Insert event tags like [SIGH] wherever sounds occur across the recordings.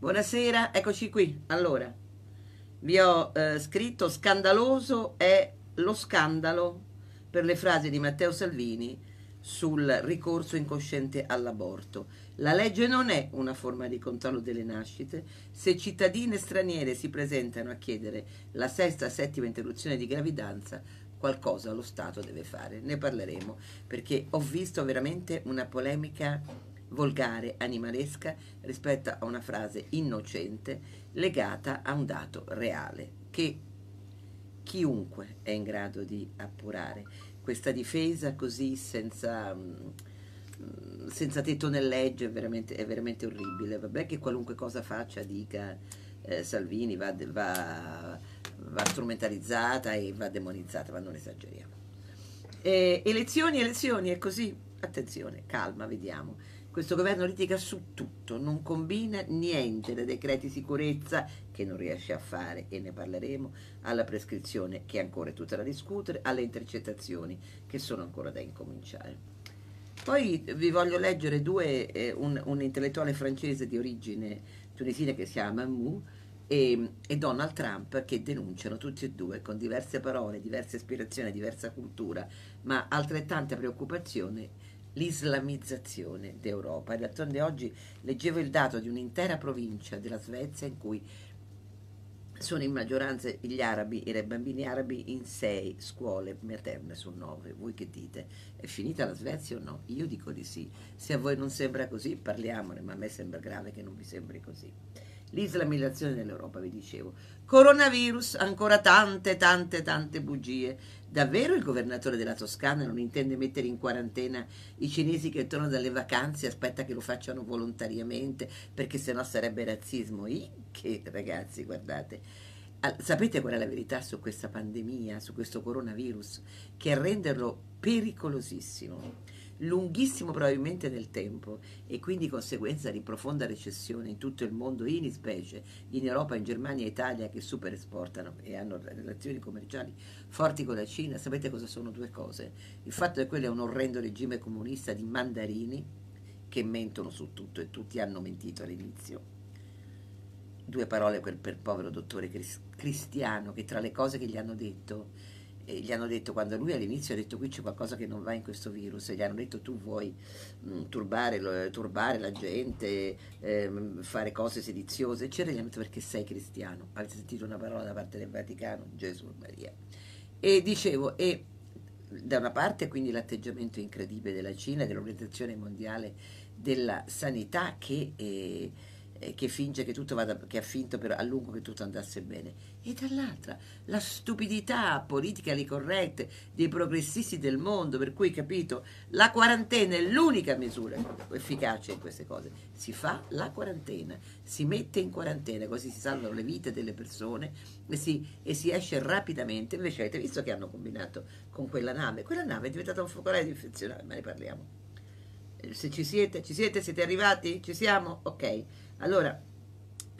Buonasera, eccoci qui. Allora, vi ho eh, scritto scandaloso è lo scandalo per le frasi di Matteo Salvini sul ricorso incosciente all'aborto. La legge non è una forma di controllo delle nascite. Se cittadine straniere si presentano a chiedere la sesta, settima interruzione di gravidanza, qualcosa lo Stato deve fare. Ne parleremo perché ho visto veramente una polemica volgare, animalesca rispetto a una frase innocente legata a un dato reale che chiunque è in grado di appurare. Questa difesa così senza, mm, senza tetto nel legge è veramente, è veramente orribile. Vabbè che qualunque cosa faccia, dica eh, Salvini, va, va, va, strumentalizzata e va demonizzata, ma non esageriamo. Eh, elezioni, elezioni, è così. Attenzione, calma, vediamo. Questo governo litiga su tutto, non combina niente dai decreti sicurezza che non riesce a fare e ne parleremo, alla prescrizione che ancora è tutta da discutere, alle intercettazioni che sono ancora da incominciare. Poi vi voglio leggere due, eh, un, un, intellettuale francese di origine tunisina che si chiama Mamou e, e, Donald Trump che denunciano tutti e due con diverse parole, diverse ispirazioni, diversa cultura, ma altrettanta preoccupazione l'islamizzazione d'Europa. E d'altronde oggi leggevo il dato di un'intera provincia della Svezia in cui sono in maggioranza gli arabi, i bambini arabi in sei scuole materne su nove. Voi che dite? È finita la Svezia o no? Io dico di sì. Se a voi non sembra così, parliamone, ma a me sembra grave che non vi sembri così. L'islamizzazione dell'Europa, vi dicevo. Coronavirus, ancora tante, tante, tante bugie. Davvero il governatore della Toscana non intende mettere in quarantena i cinesi che tornano dalle vacanze e aspetta che lo facciano volontariamente perché sennò sarebbe razzismo? I che ragazzi, guardate. Sapete qual è la verità su questa pandemia, su questo coronavirus? Che a renderlo pericolosissimo lunghissimo probabilmente nel tempo e quindi conseguenza di profonda recessione in tutto il mondo, in specie in Europa, in Germania e Italia che super esportano e hanno relazioni commerciali forti con la Cina, sapete cosa sono due cose? Il fatto che quello è un orrendo regime comunista di mandarini che mentono su tutto e tutti hanno mentito all'inizio. Due parole per, per povero dottore cristiano che tra le cose che gli hanno detto e gli hanno detto, quando lui all'inizio ha detto qui c'è qualcosa che non va in questo virus, gli hanno detto tu vuoi mh, mm, turbare, turbare, la gente, eh, fare cose sediziose, eccetera, gli hanno detto perché sei cristiano, avete sentito una parola da parte del Vaticano, Gesù Maria. E dicevo, e da una parte quindi l'atteggiamento incredibile della Cina dell'Organizzazione Mondiale della Sanità che... Eh, che finge che tutto vada, che ha finto per, a lungo che tutto andasse bene, e dall'altra la stupidità politica corrette dei progressisti del mondo, per cui capito, la quarantena è l'unica misura efficace in queste cose. Si fa la quarantena, si mette in quarantena, così si salvano le vite delle persone e si, e si esce rapidamente. Invece avete visto che hanno combinato con quella nave? Quella nave è diventata un focolaio di infezione, ma ne parliamo. Eh, se ci siete, ci siete, siete arrivati? Ci siamo? Ok. Allora,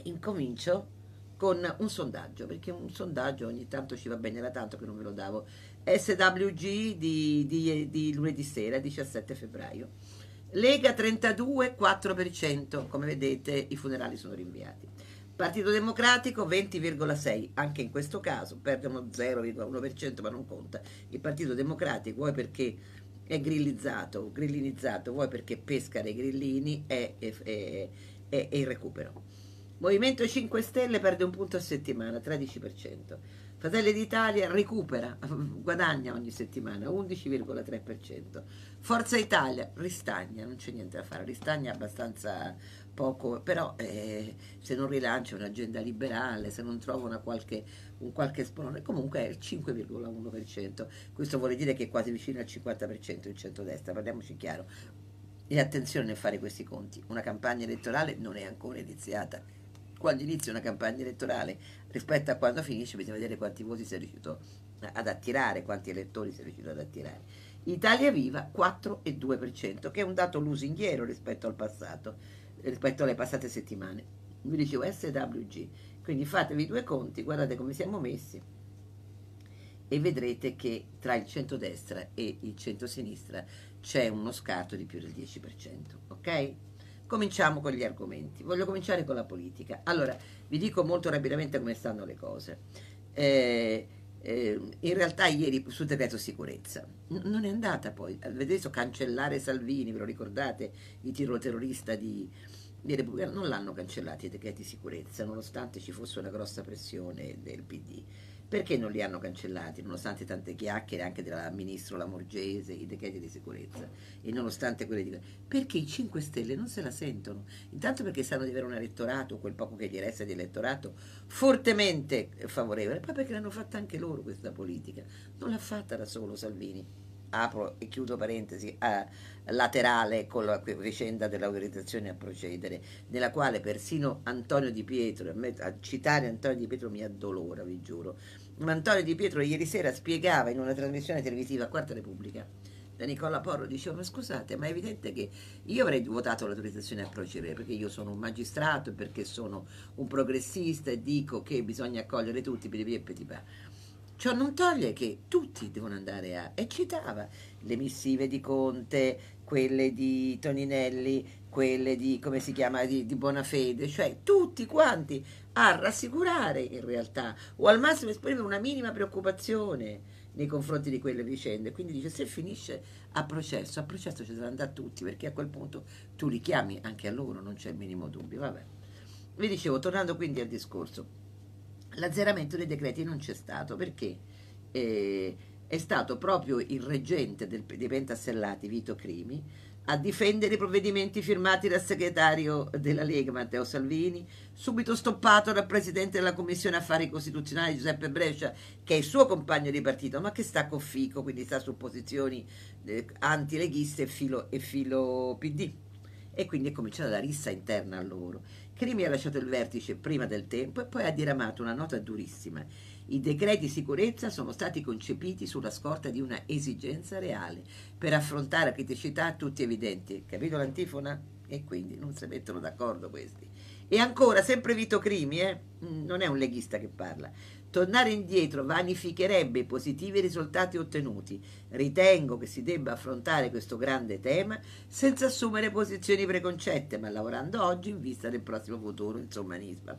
incomincio con un sondaggio, perché un sondaggio ogni tanto ci va bene, era tanto che non ve lo davo. SWG di, di, di lunedì sera, 17 febbraio. Lega 32, 4%, come vedete i funerali sono rinviati. Partito Democratico 20,6, anche in questo caso perdono 0,1%, ma non conta. Il Partito Democratico, vuoi perché è grillizzato, grillinizzato, vuoi perché pesca dei grillini, è, è, e, e il recupero. Movimento 5 Stelle perde un punto a settimana, 13%. Fratelli d'Italia recupera, [LAUGHS] guadagna ogni settimana, 11,3%. Forza Italia ristagna, non c'è niente da fare, ristagna abbastanza poco, però eh, se non rilancia un'agenda liberale, se non trova una qualche, un qualche esponente, comunque è il 5,1%. Questo vuol dire che è quasi vicino al 50% il centrodestra, parliamoci chiaro. E attenzione nel fare questi conti, una campagna elettorale non è ancora iniziata. Quando inizia una campagna elettorale rispetto a quando finisce bisogna vedere quanti voti si è riuscito ad attirare, quanti elettori si è riuscito ad attirare. Italia Viva 4,2%, che è un dato lusinghiero rispetto al passato, rispetto alle passate settimane. Vi dicevo SWG, quindi fatevi due conti, guardate come siamo messi e vedrete che tra il centro-destra e il centro-sinistra c'è uno scarto di più del 10%, ok? Cominciamo con gli argomenti. Voglio cominciare con la politica. Allora, vi dico molto rapidamente come stanno le cose. Eh, eh, in realtà ieri sul decreto sicurezza n- non è andata poi, vedete cancellare Salvini, ve lo ricordate, il tiro terrorista di, di Repubblica, non l'hanno cancellato i decreti sicurezza, nonostante ci fosse una grossa pressione del PD. Perché non li hanno cancellati, nonostante tante chiacchiere anche del ministro Lamorgese, i decreti di sicurezza, e nonostante quelli di... Perché i 5 Stelle non se la sentono. Intanto perché sanno di avere un elettorato, quel poco che gli resta di elettorato, fortemente favorevole, poi perché l'hanno fatta anche loro questa politica. Non l'ha fatta da solo Salvini. Apro e chiudo parentesi, a, laterale con la vicenda dell'autorizzazione a procedere, nella quale persino Antonio Di Pietro, a citare Antonio Di Pietro mi addolora, vi giuro, ma Antonio Di Pietro ieri sera spiegava in una trasmissione televisiva a Quarta Repubblica, da Nicola Porro diceva ma scusate ma è evidente che io avrei votato l'autorizzazione a procedere perché io sono un magistrato e perché sono un progressista e dico che bisogna accogliere tutti per e petipà Ciò non toglie che tutti devono andare a... E citava le missive di Conte, quelle di Toninelli, quelle di, come si chiama, di, di Bonafede, cioè tutti quanti a rassicurare in realtà, o al massimo esprimere una minima preoccupazione nei confronti di quelle vicende. Quindi dice, se finisce a processo, a processo ci saranno da tutti, perché a quel punto tu li chiami anche a loro, non c'è il minimo dubbio. Vabbè. Vi dicevo, tornando quindi al discorso, l'azzeramento dei decreti non c'è stato perché eh, è stato proprio il reggente del, dei Pentastellati, Vito Crimi, a difendere i provvedimenti firmati dal segretario della Lega Matteo Salvini, subito stoppato dal presidente della Commissione Affari Costituzionali Giuseppe Brescia, che è il suo compagno di partito, ma che sta con Fico, quindi sta su posizioni eh, antileghiste e filo, e filo PD. E quindi è cominciata la rissa interna a loro. Crimi ha lasciato il vertice prima del tempo e poi ha diramato una nota durissima. I decreti di sicurezza sono stati concepiti sulla scorta di una esigenza reale per affrontare criticità tutti evidenti. Capito l'antifona? E quindi non si mettono d'accordo questi. E ancora, sempre Vito Crimi, eh? Mm, non è un leghista che parla. Tornare indietro vanificherebbe i positivi risultati ottenuti. Ritengo che si debba affrontare questo grande tema senza assumere posizioni preconcette, ma lavorando oggi in vista del prossimo futuro, insomma, Nisba.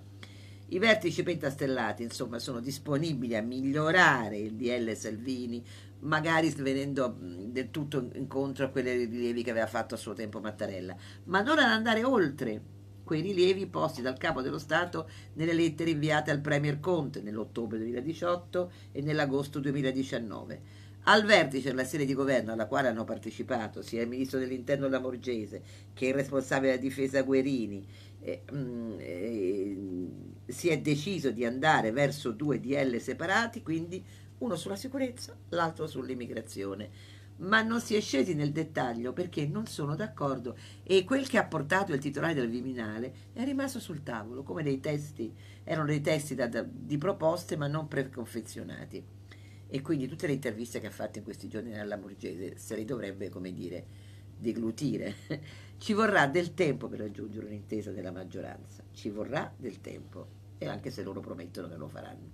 I vertici pentastellati, insomma, sono disponibili a migliorare il DL Salvini, magari venendo del tutto incontro a quelle rilievi che aveva fatto a suo tempo Mattarella, ma non ad andare oltre quei rilievi posti dal Capo dello Stato nelle lettere inviate al Premier Conte nell'ottobre 2018 e nell'agosto 2019. Al vertice della sede di governo alla quale hanno partecipato sia il ministro dell'interno Lamorgese che il responsabile della difesa Guerini, eh, eh, si è deciso di andare verso due DL separati, quindi uno sulla sicurezza, l'altro sull'immigrazione ma non si è scesi nel dettaglio perché non sono d'accordo e quel che ha portato il titolare del Viminale è rimasto sul tavolo come dei testi, erano dei testi da, da, di proposte ma non preconfezionati e quindi tutte le interviste che ha fatto in questi giorni alla Morgese se li dovrebbe, come dire, deglutire. [LAUGHS] Ci vorrà del tempo per raggiungere un'intesa della maggioranza, ci vorrà del tempo e anche se loro promettono che lo faranno.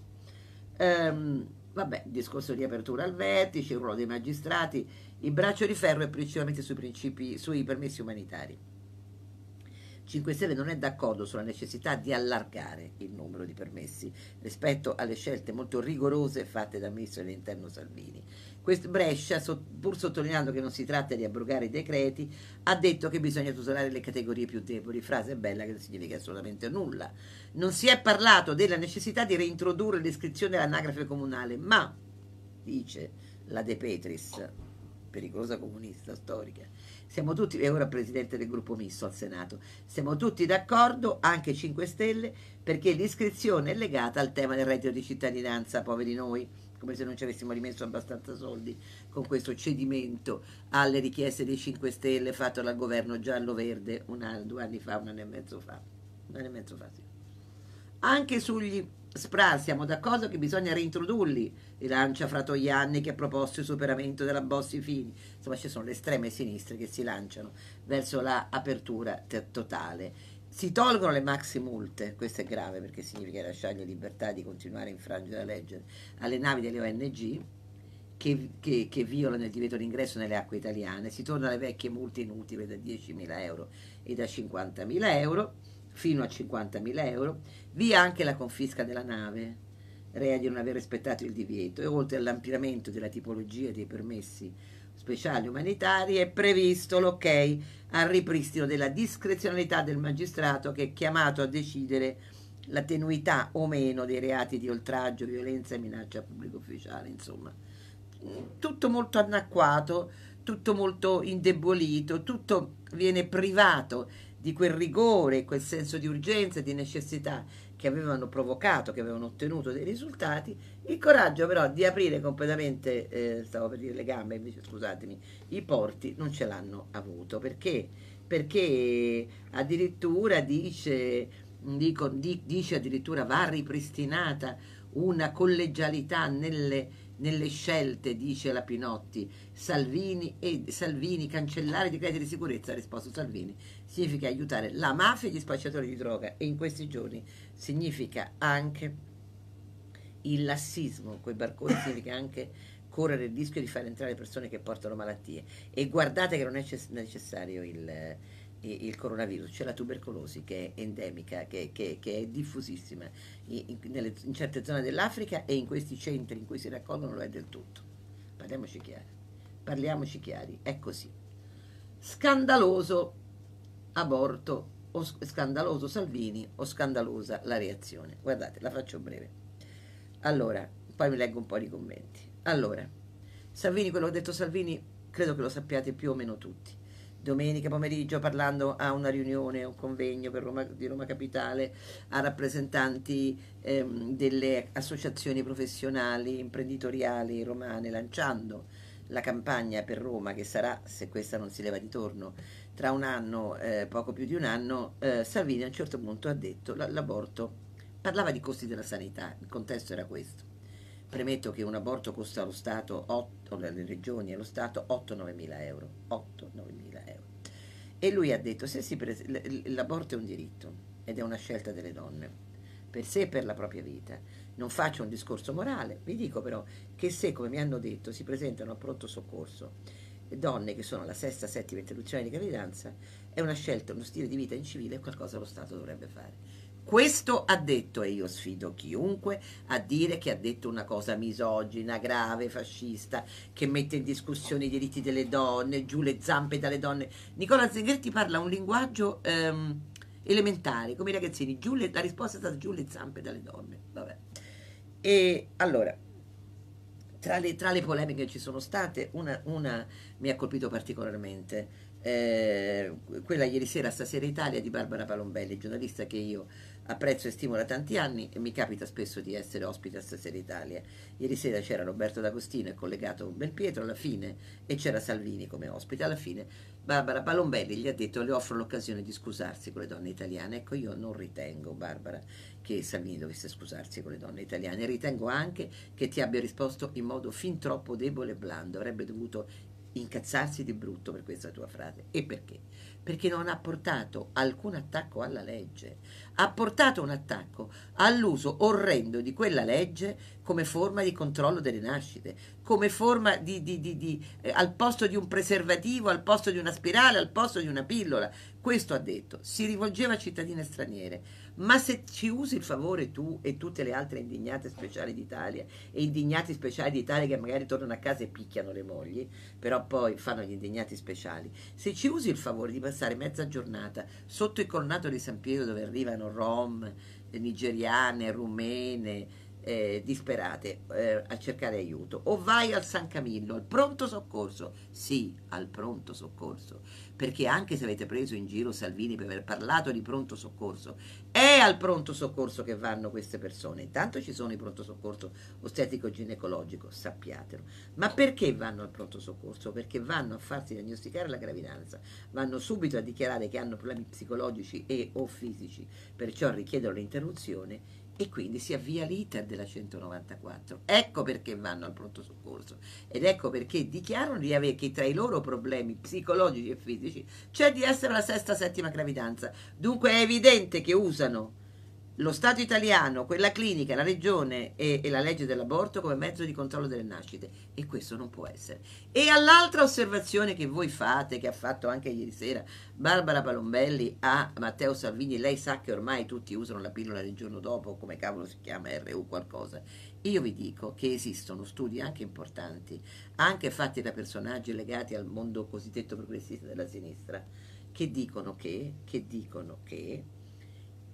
Um, Vabbè, discorso di apertura al vertice, il ruolo dei magistrati, il braccio di ferro è principalmente sui, sui permessi umanitari. 5 Stelle non è d'accordo sulla necessità di allargare il numero di permessi rispetto alle scelte molto rigorose fatte dal ministro dell'interno Salvini. Quest Brescia, pur sottolineando che non si tratta di abrogare i decreti, ha detto che bisogna tutelare le categorie più deboli, frase bella che non significa assolutamente nulla. Non si è parlato della necessità di reintrodurre l'iscrizione all'anagrafe comunale, ma, dice la De Petris, pericolosa comunista storica, siamo tutti, è ora presidente del gruppo misto al Senato, siamo tutti d'accordo, anche 5 Stelle, perché l'iscrizione è legata al tema del reddito di cittadinanza, poveri noi, come se non ci avessimo rimesso abbastanza soldi con questo cedimento alle richieste dei 5 Stelle fatto dal governo giallo-verde due anni fa, un anno e mezzo fa. Un anno e mezzo fa, sì. Anche sugli SPRA siamo d'accordo che bisogna reintrodurli, rilancia Fratoianni che ha proposto il superamento della Bossi Fini, insomma ci sono le estreme sinistre che si lanciano verso l'apertura totale. Si tolgono le maxi multe, questo è grave perché significa lasciargli libertà di continuare a infrangere la legge alle navi delle ONG che, che, che violano il divieto d'ingresso nelle acque italiane, si torna alle vecchie multe inutili da 10.000 euro e da 50.000 euro fino a 50.000 euro, via anche la confisca della nave, rea di non aver rispettato il divieto, e oltre all'ampliamento della tipologia dei permessi speciali umanitari è previsto l'ok al ripristino della discrezionalità del magistrato che è chiamato a decidere la tenuità o meno dei reati di oltraggio, violenza e minaccia a pubblico ufficiale, insomma. Tutto molto anacquato, tutto molto indebolito, tutto viene privato di quel rigore, quel senso di urgenza e di necessità che avevano provocato, che avevano ottenuto dei risultati, il coraggio però di aprire completamente, eh, stavo per dire le gambe, invece scusatemi, i porti non ce l'hanno avuto. Perché? Perché addirittura dice, dico, di, dice addirittura va ripristinata una collegialità nelle nelle scelte, dice la Pinotti, Salvini e Salvini cancellare i decreti di sicurezza, ha risposto Salvini, significa aiutare la mafia e gli spacciatori di droga e in questi giorni significa anche il lassismo, quei barconi significa anche correre il rischio di far entrare persone che portano malattie e guardate che non è necessario il il coronavirus, c'è la tubercolosi che è endemica, che, che, che è diffusissima in, nelle, in, certe zone dell'Africa e in questi centri in cui si raccolgono lo è del tutto. Parliamoci chiari, parliamoci chiari, è così. Scandaloso aborto o scandaloso Salvini o scandalosa la reazione. Guardate, la faccio breve. Allora, poi mi leggo un po' di commenti. Allora, Salvini, quello che ha detto Salvini, credo che lo sappiate più o meno tutti domenica pomeriggio parlando a una riunione, un convegno Roma, di Roma Capitale a rappresentanti ehm, delle associazioni professionali, imprenditoriali romane, lanciando la campagna per Roma che sarà, se questa non si leva di torno, tra un anno, eh, poco più di un anno, eh, Salvini a un certo punto ha detto l'aborto, parlava di costi della sanità, il contesto era questo. Premetto che un aborto costa allo Stato, 8, alle regioni e allo Stato 8-9 mila euro. 8-9 mila euro. E lui ha detto, pres- l'aborto è un diritto ed è una scelta delle donne, per sé e per la propria vita. Non faccio un discorso morale, vi dico però che se, come mi hanno detto, si presentano a pronto soccorso donne che sono alla sesta, settima interruzione di gravidanza, è una scelta, uno stile di vita incivile, qualcosa lo Stato dovrebbe fare. Questo ha detto, e io sfido chiunque a dire che ha detto una cosa misogina, grave, fascista, che mette in discussione i diritti delle donne, giù le zampe dalle donne. Nicola Zingaretti parla un linguaggio ehm, elementare, come i ragazzini, le, la risposta è stata giù le zampe dalle donne. Vabbè. E allora, tra le, tra le, polemiche che ci sono state, una, una mi ha colpito particolarmente, eh, quella ieri sera, Stasera Italia, di Barbara Palombelli, giornalista che io apprezzo e stimo da tanti anni e mi capita spesso di essere ospite a Stasera Italia. Ieri sera c'era Roberto D'Agostino, collegato con Belpietro alla fine, e c'era Salvini come ospite. Alla fine Barbara Palombelli gli ha detto le offro l'occasione di scusarsi con le donne italiane. Ecco, io non ritengo, Barbara, che Salvini dovesse scusarsi con le donne italiane. Ritengo anche che ti abbia risposto in modo fin troppo debole e blando. Avrebbe dovuto incazzarsi di brutto per questa tua frase. E perché? Perché non ha portato alcun attacco alla legge, ha portato un attacco all'uso orrendo di quella legge come forma di controllo delle nascite, come forma di, di, di, di eh, al posto di un preservativo, al posto di una spirale, al posto di una pillola. Questo ha detto, si rivolgeva a cittadine straniere ma se ci usi il favore tu e tutte le altre indignate speciali d'Italia e indignati speciali d'Italia che magari tornano a casa e picchiano le mogli, però poi fanno gli indignati speciali, se ci usi il favore di passare mezza giornata sotto il colonnato di San Pietro dove arrivano rom, nigeriane, rumene, eh, disperate eh, a cercare aiuto o vai al San Camillo, al pronto soccorso, sì, al pronto soccorso, perché anche se avete preso in giro Salvini per aver parlato di pronto soccorso, è al pronto soccorso che vanno queste persone. Intanto ci sono i pronto soccorso ostetico ginecologico, sappiatelo. Ma perché vanno al pronto soccorso? Perché vanno a farsi diagnosticare la gravidanza, vanno subito a dichiarare che hanno problemi psicologici e o fisici, perciò richiedono l'interruzione e quindi si avvia l'iter della 194. Ecco perché vanno al pronto soccorso ed ecco perché dichiarano di avere che tra i loro problemi psicologici e fisici c'è di essere la sesta settima gravidanza. Dunque è evidente che usano lo Stato italiano, quella clinica, la regione e, e, la legge dell'aborto come mezzo di controllo delle nascite e questo non può essere. E all'altra osservazione che voi fate, che ha fatto anche ieri sera Barbara Palombelli a Matteo Salvini, lei sa che ormai tutti usano la pillola del giorno dopo, come cavolo si chiama RU qualcosa. Io vi dico che esistono studi anche importanti, anche fatti da personaggi legati al mondo cosiddetto progressista della sinistra, che dicono che, che dicono che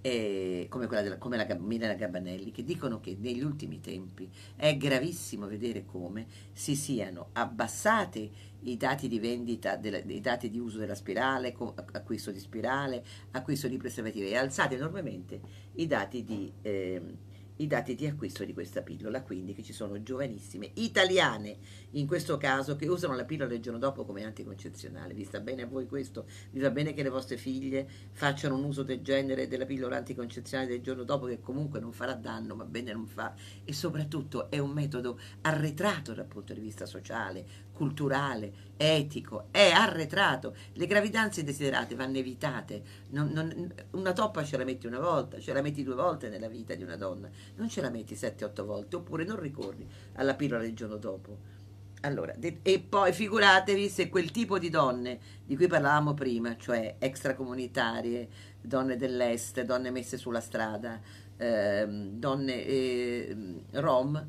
eh, come, quella della, come la Milena Gabanelli, che dicono che negli ultimi tempi è gravissimo vedere come si siano abbassati i dati di vendita, della, i dati di uso della spirale, acquisto di spirale, acquisto di preservativi e alzati enormemente i dati di... Eh, i dati di acquisto di questa pillola, quindi che ci sono giovanissime italiane in questo caso che usano la pillola il giorno dopo come anticoncezionale. Vi sta bene a voi questo? Vi va bene che le vostre figlie facciano un uso del genere della pillola anticoncezionale del giorno dopo che comunque non farà danno, ma bene non fa e soprattutto è un metodo arretrato dal punto di vista sociale, culturale, etico, è arretrato. Le gravidanze indesiderate vanno evitate. Non, non, una toppa ce la metti una volta, ce la metti due volte nella vita di una donna, non ce la metti sette, otto volte, oppure non ricorri alla pillola del giorno dopo. Allora, e poi figuratevi se quel tipo di donne di cui parlavamo prima, cioè extracomunitarie, donne dell'est, donne messe sulla strada, eh, donne eh, rom,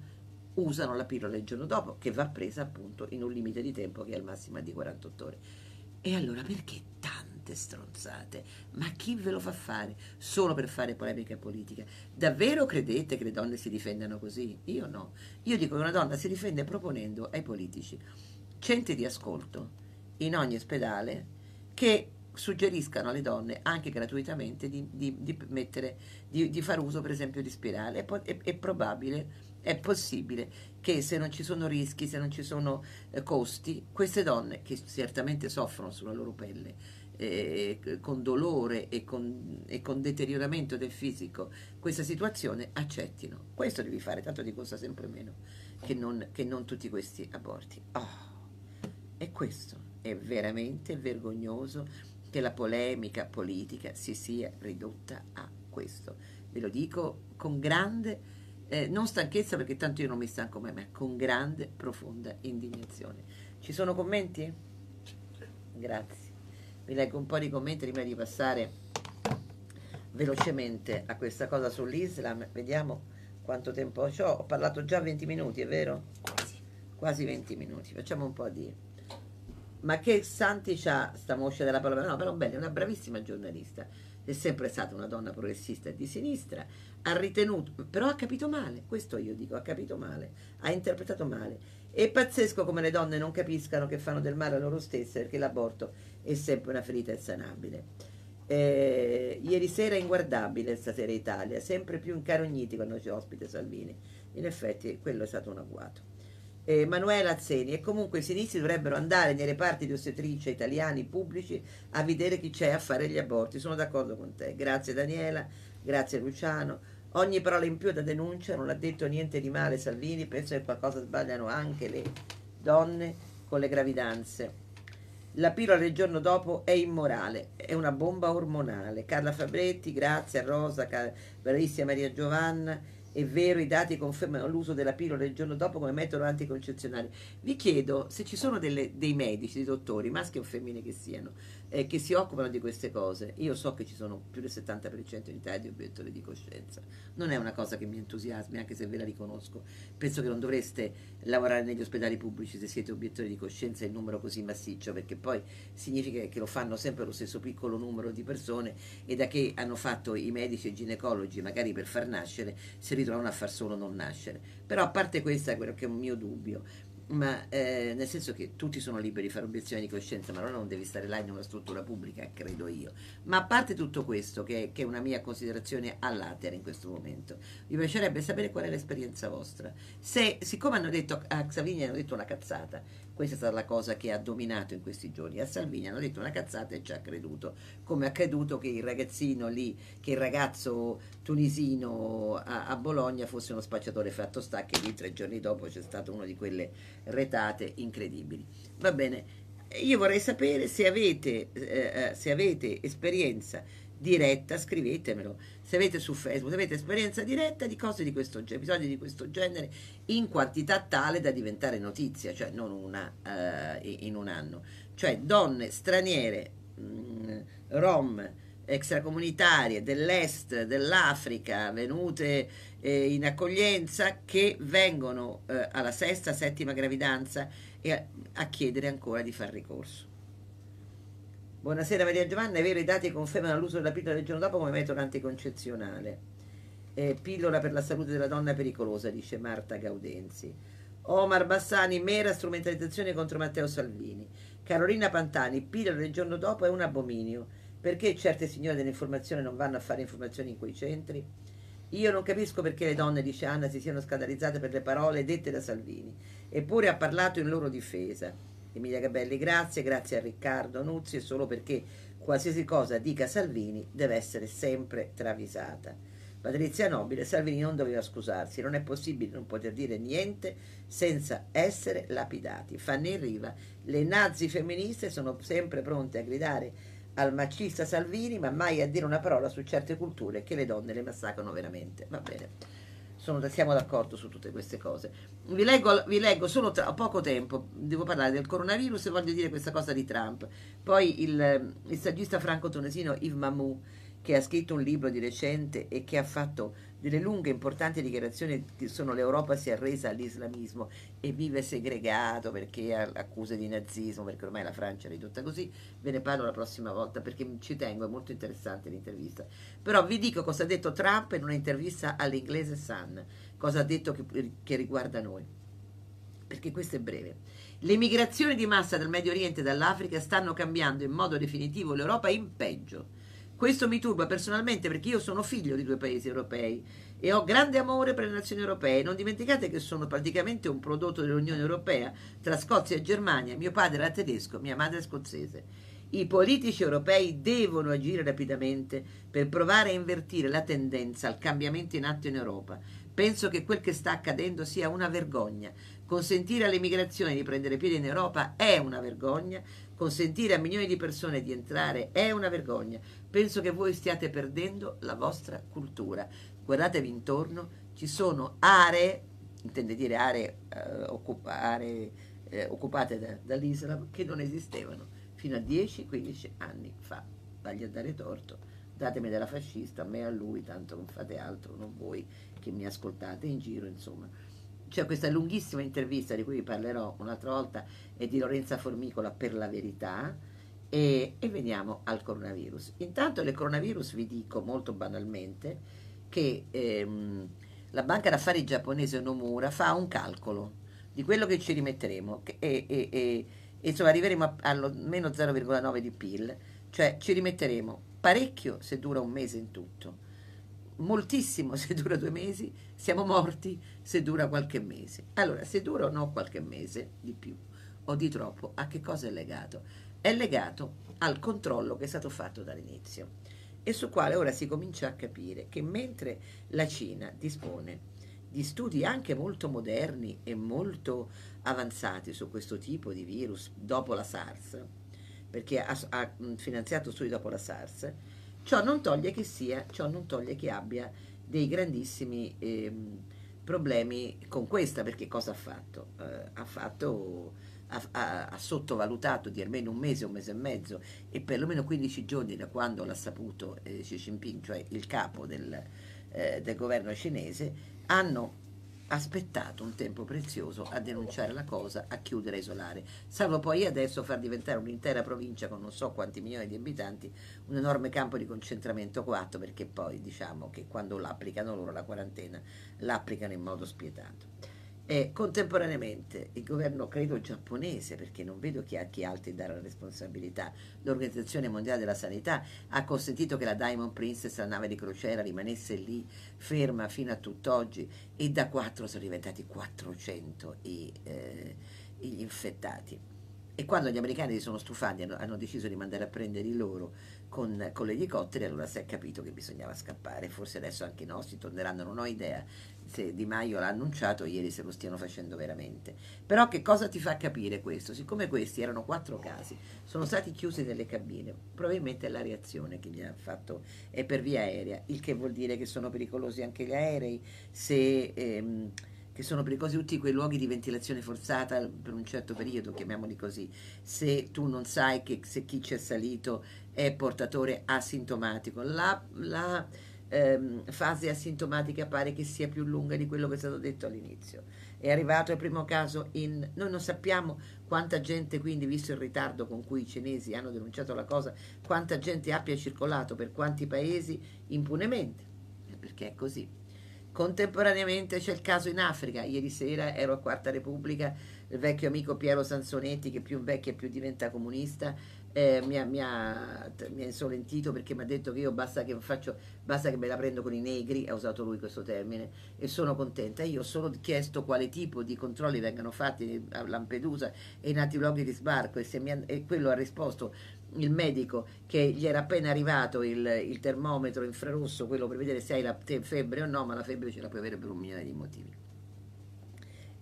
usano la pillola il giorno dopo, che va presa appunto in un limite di tempo che è al massimo di 48 ore. E allora perché tante stronzate? Ma chi ve lo fa fare? Solo per fare polemica politica? Davvero credete che le donne si difendano così? Io no. Io dico che una donna si difende proponendo ai politici centri di ascolto in ogni ospedale che suggeriscano alle donne anche gratuitamente di, di, di, mettere, di, far uso per esempio di spirale. È, è, è probabile è possibile che se non ci sono rischi, se non ci sono eh, costi, queste donne che certamente soffrono sulla loro pelle, eh, con dolore e con, e con, deterioramento del fisico, questa situazione accettino. Questo devi fare, tanto ti costa sempre meno che non, che non tutti questi aborti. Oh, e questo è veramente vergognoso che la polemica politica si sia ridotta a questo. Ve lo dico con grande eh, non stanchezza perché tanto io non mi stanco mai, ma con grande, profonda indignazione. Ci sono commenti? Grazie. Vi leggo un po' di commenti prima di passare velocemente a questa cosa sull'Islam. Vediamo quanto tempo ho. Ho parlato già 20 minuti, è vero? Quasi. Quasi 20 minuti. Facciamo un po' di... Ma che santi c'ha sta moscia della parola? No, però bene, è una bravissima giornalista è sempre stata una donna progressista e di sinistra, ha ritenuto, però ha capito male, questo io dico, ha capito male, ha interpretato male. È pazzesco come le donne non capiscano che fanno del male a loro stesse perché l'aborto è sempre una ferita insanabile. Eh, ieri sera inguardabile stasera Italia, sempre più incarogniti quando c'è ospite Salvini. In effetti quello è stato un agguato eh, Manuela Azzeni e comunque i sinisti dovrebbero andare nei reparti di ostetricia italiani pubblici a vedere chi c'è a fare gli aborti. Sono d'accordo con te. Grazie Daniela, grazie Luciano. Ogni parola in più da denuncia, non ha detto niente di male Salvini, penso che qualcosa sbagliano anche le donne con le gravidanze. La pillola del giorno dopo è immorale, è una bomba ormonale. Carla Fabretti, grazie a Rosa, bravissima Maria Giovanna è vero, i dati confermano l'uso della pillola il giorno dopo come metodo anticoncezionale. Vi chiedo se ci sono delle, dei medici, dei dottori, maschi o femmine che siano, eh, che si occupano di queste cose. Io so che ci sono più del 70% in Italia di obiettori di coscienza. Non è una cosa che mi entusiasmi, anche se ve la riconosco. Penso che non dovreste lavorare negli ospedali pubblici se siete obiettori di coscienza in numero così massiccio, perché poi significa che lo fanno sempre lo stesso piccolo numero di persone e da che hanno fatto i medici e i ginecologi, magari per far nascere, si ritrovano a far solo non nascere. Però a parte questo, è quello che è un mio dubbio, ma eh, nel senso che tutti sono liberi di fare obiezioni di coscienza, ma allora non devi stare là in una struttura pubblica, credo io. Ma a parte tutto questo, che, che è una mia considerazione all'atere in questo momento, mi piacerebbe sapere qual è l'esperienza vostra. Se, siccome hanno detto a Xavini hanno detto una cazzata, questa è stata la cosa che ha dominato in questi giorni. A Salvini hanno detto una cazzata e ci ha creduto, come ha creduto che il ragazzino lì, che il ragazzo tunisino a, a Bologna fosse uno spacciatore fatto sta che lì tre giorni dopo c'è stata una di quelle retate incredibili. Va bene, io vorrei sapere se avete, eh, eh, se avete esperienza diretta, scrivetemelo. Se avete su Facebook, se avete esperienza diretta di cose di questo genere, episodi di questo genere, in quantità tale da diventare notizia, cioè non una uh, in un anno. Cioè donne straniere, mh, mm, rom, extracomunitarie dell'est, dell'Africa, venute eh, in accoglienza, che vengono eh, alla sesta, settima gravidanza e a, a chiedere ancora di far ricorso. Buonasera Maria Giovanna, è vero i dati confermano l'uso della pillola del giorno dopo come metodo anticoncezionale. Eh, pillola per la salute della donna pericolosa, dice Marta Gaudenzi. Omar Bassani, mera strumentalizzazione contro Matteo Salvini. Carolina Pantani, pillola del giorno dopo è un abominio. Perché certe signore dell'informazione non vanno a fare informazioni in quei centri? Io non capisco perché le donne, dice Anna, si siano scandalizzate per le parole dette da Salvini. Eppure ha parlato in loro difesa. Emilia Gabelli, grazie, grazie a Riccardo Nuzzi, solo perché qualsiasi cosa dica Salvini deve essere sempre travisata. Patrizia Nobile, Salvini non doveva scusarsi, non è possibile non poter dire niente senza essere lapidati. Fanny Riva, le nazi femministe sono sempre pronte a gridare al macista Salvini, ma mai a dire una parola su certe culture che le donne le massacrano veramente. Va bene sono, siamo d'accordo su tutte queste cose. Vi leggo, vi leggo solo tra poco tempo, devo parlare del coronavirus e voglio dire questa cosa di Trump. Poi il, il saggista franco-tunesino Yves Mamou che ha scritto un libro di recente e che ha fatto delle lunghe importanti dichiarazioni che sono l'Europa si è arresa all'islamismo e vive segregato perché ha accuse di nazismo, perché ormai la Francia è ridotta così, ve ne parlo la prossima volta perché ci tengo, è molto interessante l'intervista. Però vi dico cosa ha detto Trump in un'intervista all'inglese Sun, cosa ha detto che, che riguarda noi, perché questo è breve. Le migrazioni di massa dal Medio Oriente e dall'Africa stanno cambiando in modo definitivo l'Europa in peggio questo mi turba personalmente perché io sono figlio di due paesi europei e ho grande amore per le nazioni europee. Non dimenticate che sono praticamente un prodotto dell'Unione Europea tra Scozia e Germania. Mio padre era tedesco, mia madre è scozzese. I politici europei devono agire rapidamente per provare a invertire la tendenza al cambiamento in atto in Europa. Penso che quel che sta accadendo sia una vergogna. Consentire alle migrazioni di prendere piede in Europa è una vergogna, consentire a milioni di persone di entrare è una vergogna. Penso che voi stiate perdendo la vostra cultura. Guardatevi intorno, ci sono aree, intende dire aree, eh, occupa, aree eh, occupate da, dall'Islam, che non esistevano fino a 10-15 anni fa. Vagli a dare torto, datemi della fascista, a me a lui, tanto non fate altro, non voi che mi ascoltate in giro, insomma. C'è questa lunghissima intervista di cui vi parlerò un'altra volta, è di Lorenza Formicola per la verità, e, e, veniamo al coronavirus. Intanto del coronavirus vi dico molto banalmente che ehm, la banca d'affari giapponese Nomura fa un calcolo di quello che ci rimetteremo che, e, e, e, insomma arriveremo a, allo meno 0,9 di PIL, cioè ci rimetteremo parecchio se dura un mese in tutto, moltissimo se dura due mesi, siamo morti se dura qualche mese. Allora, se dura o no qualche mese di più o di troppo, a che cosa è legato? è legato al controllo che è stato fatto dall'inizio e su quale ora si comincia a capire che mentre la Cina dispone di studi anche molto moderni e molto avanzati su questo tipo di virus dopo la SARS, perché ha, ha finanziato studi dopo la SARS, ciò non toglie che sia, ciò non toglie che abbia dei grandissimi eh, problemi con questa, perché cosa ha fatto? Eh, ha fatto ha, ha, sottovalutato di almeno un mese, un mese e mezzo e perlomeno 15 giorni da quando l'ha saputo eh, Xi Jinping, cioè il capo del, eh, del governo cinese, hanno aspettato un tempo prezioso a denunciare la cosa, a chiudere, a isolare, salvo poi adesso far diventare un'intera provincia con non so quanti milioni di abitanti un enorme campo di concentramento coatto, perché poi diciamo che quando l'applicano loro la quarantena, l'applicano in modo spietato. E contemporaneamente il governo, credo giapponese, perché non vedo chi ha chi altri dare la responsabilità, l'Organizzazione Mondiale della Sanità ha consentito che la Diamond Princess, la nave di crociera, rimanesse lì ferma fino a tutt'oggi e da 4 sono diventati 400 i, eh, gli infettati. E quando gli americani si sono stufati hanno, hanno deciso di mandare a prendere i loro con, con l'elicottero allora si è capito che bisognava scappare. Forse adesso anche i nostri torneranno, non ho idea se Di Maio l'ha annunciato, ieri se lo stiano facendo veramente. Però che cosa ti fa capire questo? Siccome questi erano quattro casi, sono stati chiusi nelle cabine, probabilmente la reazione che gli ha fatto è per via aerea, il che vuol dire che sono pericolosi anche gli aerei, se... Ehm, che sono pericolosi tutti quei luoghi di ventilazione forzata per un certo periodo, chiamiamoli così, se tu non sai che se chi ci è salito è portatore asintomatico. La, la ehm, fase asintomatica pare che sia più lunga di quello che è stato detto all'inizio. È arrivato il primo caso in... Noi non sappiamo quanta gente, quindi, visto il ritardo con cui i cinesi hanno denunciato la cosa, quanta gente abbia circolato per quanti paesi impunemente, perché è così. Contemporaneamente c'è il caso in Africa. Ieri sera ero a Quarta Repubblica, il vecchio amico Piero Sansonetti, che più invecchia e più diventa comunista, eh, mi, ha, mi, ha, mi, ha, insolentito perché mi ha detto che io basta che, faccio, basta che me la prendo con i negri, ha usato lui questo termine, e sono contenta. Io ho solo chiesto quale tipo di controlli vengano fatti a Lampedusa e in altri luoghi di sbarco e, ha, e quello ha risposto il medico che gli era appena arrivato il, il, termometro infrarosso, quello per vedere se hai la febbre o no, ma la febbre ce la puoi avere per un milione di motivi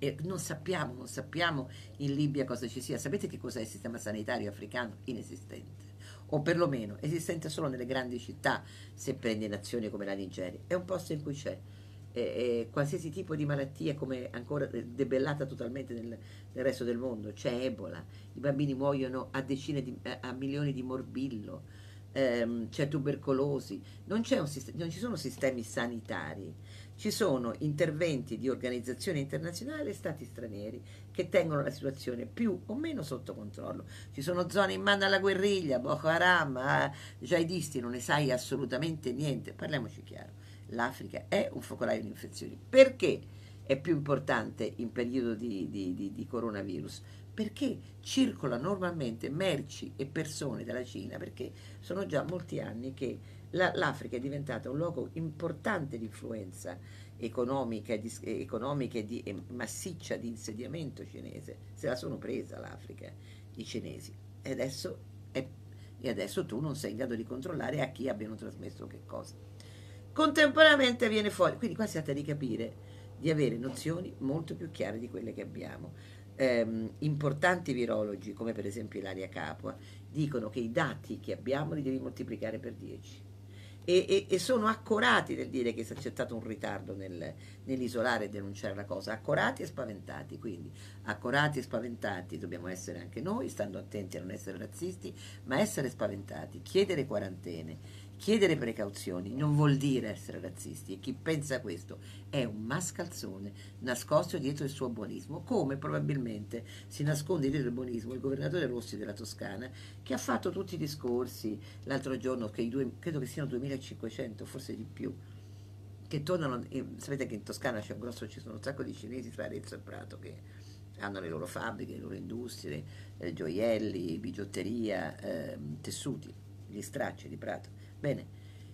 e non sappiamo, non sappiamo in Libia cosa ci sia. Sapete che cos'è il sistema sanitario africano? Inesistente. O perlomeno esistente solo nelle grandi città, se prendi nazioni come la Nigeria. È un posto in cui c'è eh, eh, qualsiasi tipo di malattia come ancora debellata totalmente nel, nel, resto del mondo. C'è Ebola, i bambini muoiono a decine di a milioni di morbillo, ehm, c'è tubercolosi, non, un, non ci sono sistemi sanitari ci sono interventi di organizzazioni internazionali e stati stranieri che tengono la situazione più o meno sotto controllo. Ci sono zone in mano alla guerriglia, Boko Haram, eh, jihadisti, non ne sai assolutamente niente. Parliamoci chiaro, l'Africa è un focolaio di infezioni. Perché è più importante in periodo di, di, di, di coronavirus? Perché circola normalmente merci e persone dalla Cina, perché sono già molti anni che la, l'Africa è diventata un luogo importante di influenza economica, di, economica e, di, e massiccia di insediamento cinese. Se la sono presa l'Africa, i cinesi. E adesso, è, e adesso tu non sei in grado di controllare a chi abbiano trasmesso che cosa. Contemporaneamente viene fuori, quindi qua si tratta di capire, di avere nozioni molto più chiare di quelle che abbiamo. Eh, importanti virologi, come per esempio Ilaria Capua, dicono che i dati che abbiamo li devi moltiplicare per 10 e, e, e, sono accorati nel dire che c'è stato un ritardo nel, nell'isolare e denunciare la cosa, accorati e spaventati, quindi. Accorati e spaventati dobbiamo essere anche noi, stando attenti a non essere razzisti, ma essere spaventati, chiedere quarantene, Chiedere precauzioni non vuol dire essere razzisti e chi pensa questo è un mascalzone nascosto dietro il suo buonismo, come probabilmente si nasconde dietro il buonismo il governatore Rossi della Toscana che ha fatto tutti i discorsi l'altro giorno, che due, credo che siano 2500, forse di più, che tornano, sapete che in Toscana c'è un grosso, ci sono un sacco di cinesi tra Arezzo e Prato che hanno le loro fabbriche, le loro industrie, eh, gioielli, bigiotteria, eh, tessuti, gli stracci di Prato Bene,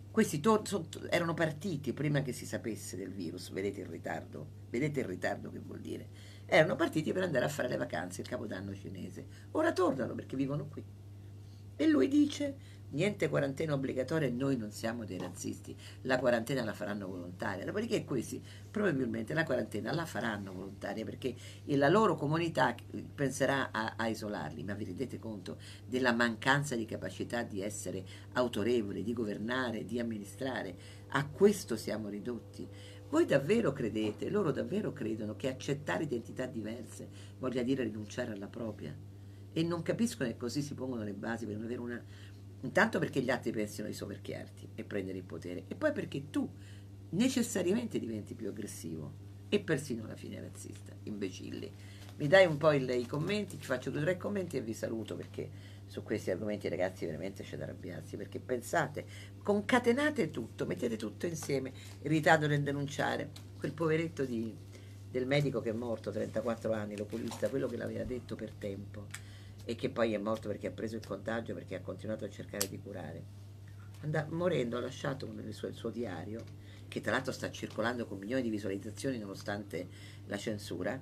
questi to- so- erano partiti prima che si sapesse del virus, vedete il ritardo? Vedete il ritardo che vuol dire? Erano partiti per andare a fare le vacanze, il capodanno cinese. Ora tornano perché vivono qui. E lui dice, niente quarantena obbligatoria, noi non siamo dei razzisti, la quarantena la faranno volontaria. Dopodiché questi probabilmente la quarantena la faranno volontaria perché la loro comunità penserà a, a isolarli, ma vi rendete conto della mancanza di capacità di essere autorevoli, di governare, di amministrare? A questo siamo ridotti. Voi davvero credete, loro davvero credono che accettare identità diverse voglia dire rinunciare alla propria? E non capiscono che così si pongono le basi per non avere una, Intanto perché gli altri pensano di soverchiarti e prendere il potere, e poi perché tu necessariamente diventi più aggressivo e persino alla fine razzista, imbecilli. Mi dai un po' il, i commenti, ti faccio due o tre commenti e vi saluto perché su questi argomenti ragazzi veramente c'è da arrabbiarsi perché pensate, concatenate tutto, mettete tutto insieme, il ritardo nel denunciare, quel poveretto di, del medico che è morto, 34 anni, l'oculista, quello che l'aveva detto per tempo e che poi è morto perché ha preso il contagio perché ha continuato a cercare di curare. And- morendo ha lasciato il suo, il suo diario, che tra l'altro sta circolando con milioni di visualizzazioni nonostante la censura,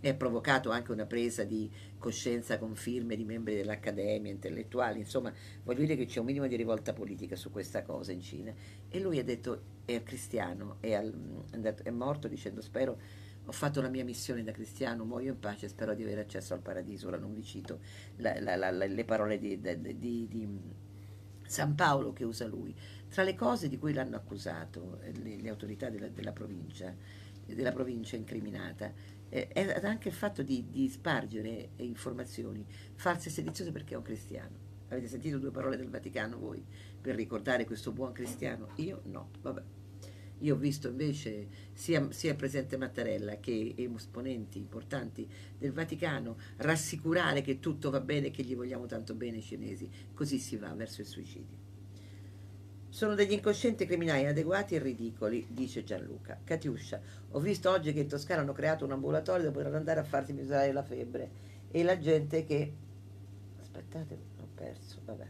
e ha provocato anche una presa di coscienza con firme di membri dell'Accademia, intellettuali, insomma voglio dire che c'è un minimo di rivolta politica su questa cosa in Cina e lui ha detto è cristiano, è, al, è morto dicendo spero ho fatto la mia missione da cristiano, muoio in pace, spero di avere accesso al paradiso, ora non vi cito la, la, la, le parole di, di, di, di, San Paolo che usa lui, tra le cose di cui l'hanno accusato eh, le, le autorità della, della provincia, della provincia incriminata, eh, è anche il fatto di, spargere informazioni false e sediziose perché è un cristiano. Avete sentito due parole del Vaticano voi per ricordare questo buon cristiano? Io no, vabbè. Io ho visto invece sia, sia il Presidente Mattarella che esponenti importanti del Vaticano rassicurare che tutto va bene che gli vogliamo tanto bene ai cinesi. Così si va verso il suicidio. Sono degli incoscienti criminali inadeguati e ridicoli, dice Gianluca. Catiuscia, ho visto oggi che in Toscana hanno creato un ambulatorio dove potranno andare a farsi misurare la febbre. E la gente che... Aspettate, ho perso, vabbè.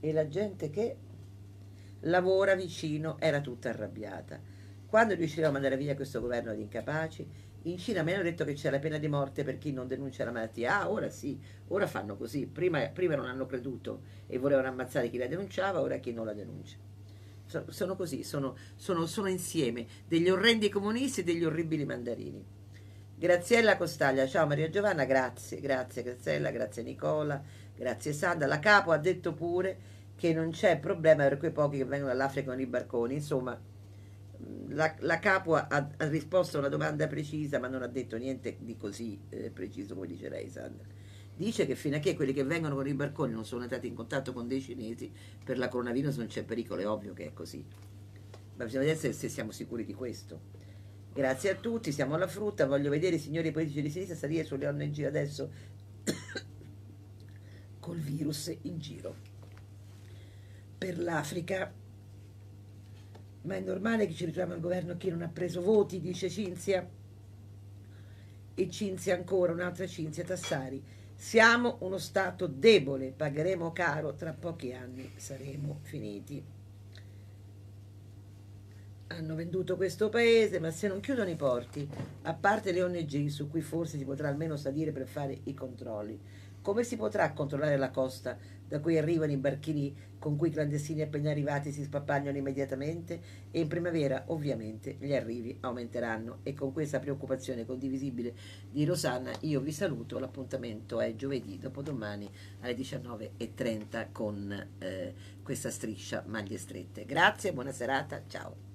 E la gente che lavora vicino era tutta arrabbiata. Quando riusciremo a mandare via questo governo di incapaci? In Cina mi hanno detto che c'è la pena di morte per chi non denuncia la malattia. Ah, ora sì, ora fanno così. Prima, prima non hanno creduto e volevano ammazzare chi la denunciava, ora chi non la denuncia. So, sono così, sono, sono, sono insieme degli orrendi comunisti e degli orribili mandarini. Graziella Costaglia, ciao Maria Giovanna, grazie, grazie Graziella, grazie Nicola, grazie Sandra. La capo ha detto pure che non c'è problema per quei pochi che vengono dall'Africa con i barconi, insomma la, la capo ha, ha, risposto a una domanda precisa ma non ha detto niente di così eh, preciso come dice lei Sandra. Dice che fino a che quelli che vengono con i barconi non sono entrati in contatto con dei cinesi per la coronavirus non c'è pericolo, è ovvio che è così. Ma bisogna vedere se, siamo sicuri di questo. Grazie a tutti, siamo alla frutta. Voglio vedere i signori politici di sinistra salire sulle ONG adesso [COUGHS] col virus in giro per l'Africa ma è normale che ci ritroviamo al governo chi non ha preso voti, dice Cinzia. E Cinzia ancora, un'altra Cinzia Tassari. Siamo uno Stato debole, pagheremo caro, tra pochi anni saremo finiti. Hanno venduto questo paese, ma se non chiudono i porti, a parte le ONG su cui forse si potrà almeno salire per fare i controlli, come si potrà controllare la costa da cui arrivano i barchini con cui i clandestini appena arrivati si spappagnano immediatamente e in primavera ovviamente gli arrivi aumenteranno e con questa preoccupazione condivisibile di Rosanna io vi saluto, l'appuntamento è giovedì dopodomani alle 19.30 con eh, questa striscia maglie strette. Grazie, buona serata, ciao.